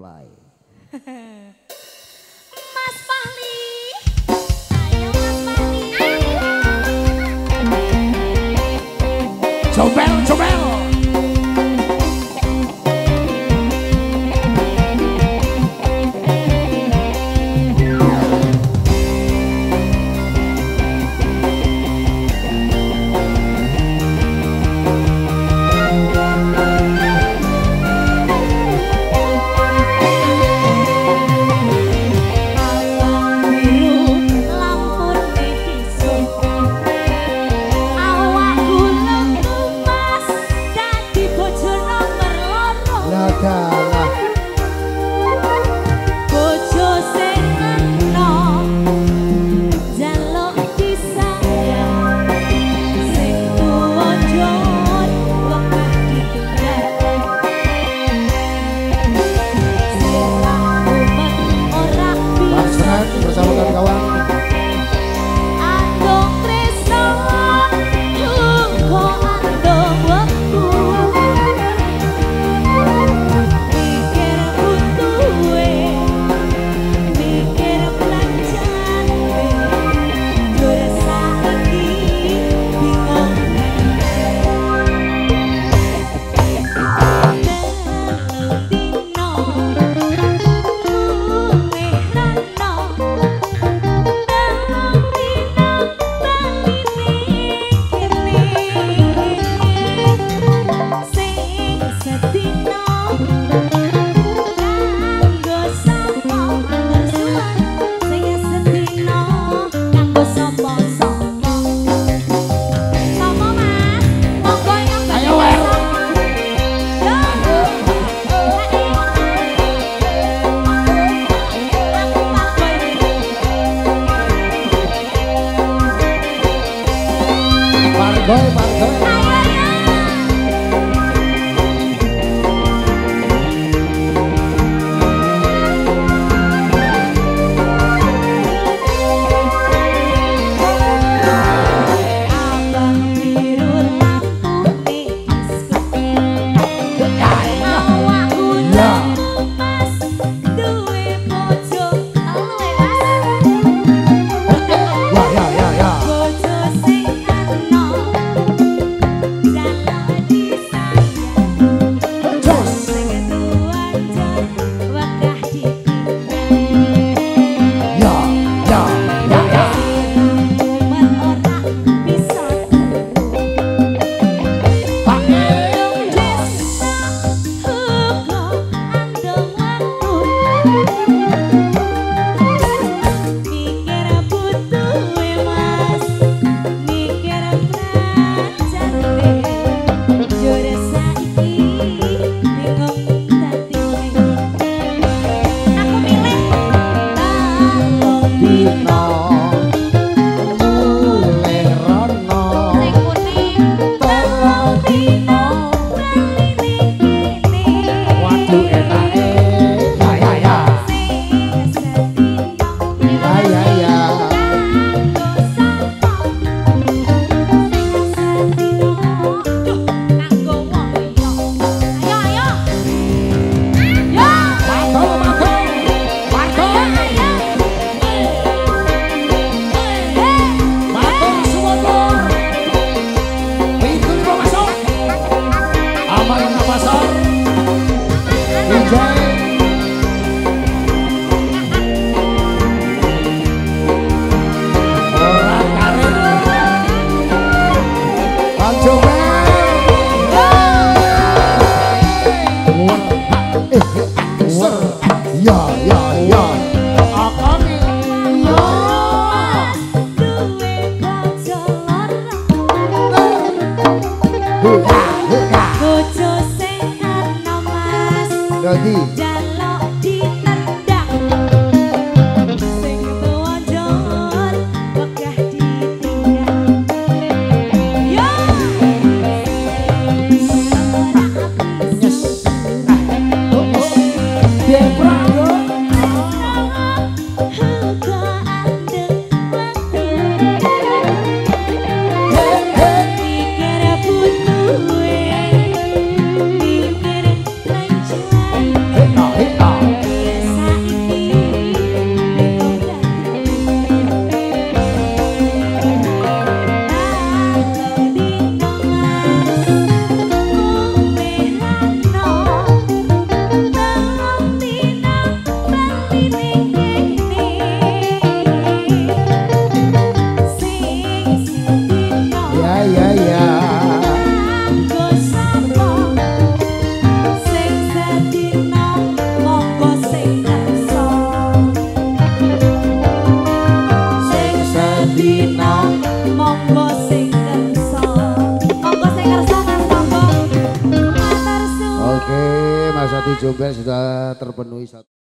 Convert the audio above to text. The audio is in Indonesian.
Play. Mas Fahli. Ayo Mas Fahli. Cobel, cobel. Until Oke, Mas Adi Jombel sudah terpenuhi satu.